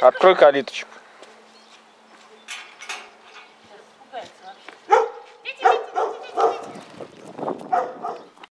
Открой калиточку.